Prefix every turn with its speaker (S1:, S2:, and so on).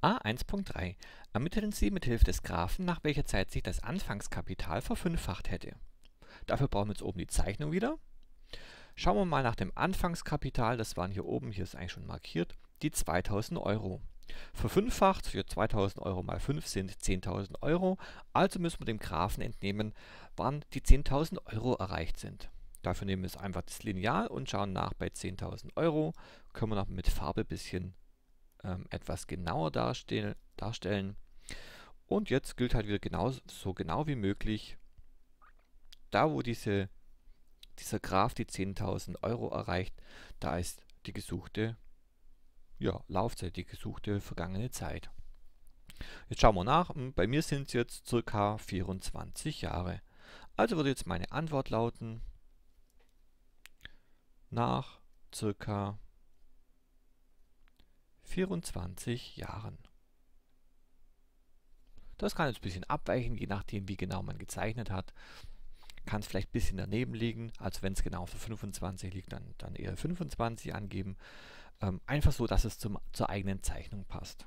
S1: A1.3 Ermitteln Sie mit Hilfe des Graphen, nach welcher Zeit sich das Anfangskapital verfünffacht hätte. Dafür brauchen wir jetzt oben die Zeichnung wieder. Schauen wir mal nach dem Anfangskapital, das waren hier oben, hier ist eigentlich schon markiert, die 2000 Euro. Verfünffacht für 2000 Euro mal 5 sind 10.000 Euro, also müssen wir dem Graphen entnehmen, wann die 10.000 Euro erreicht sind. Dafür nehmen wir jetzt einfach das Lineal und schauen nach bei 10.000 Euro. Können wir noch mit Farbe ein bisschen ähm, etwas genauer darstell darstellen. Und jetzt gilt halt wieder genau, so genau wie möglich, da wo diese, dieser Graph die 10.000 Euro erreicht, da ist die gesuchte ja, Laufzeit, die gesuchte vergangene Zeit. Jetzt schauen wir nach. Hm, bei mir sind es jetzt ca. 24 Jahre. Also würde jetzt meine Antwort lauten, nach ca. 24 Jahren. Das kann jetzt ein bisschen abweichen, je nachdem wie genau man gezeichnet hat. Kann es vielleicht ein bisschen daneben liegen, also wenn es genau für 25 liegt, dann, dann eher 25 angeben. Ähm, einfach so, dass es zum, zur eigenen Zeichnung passt.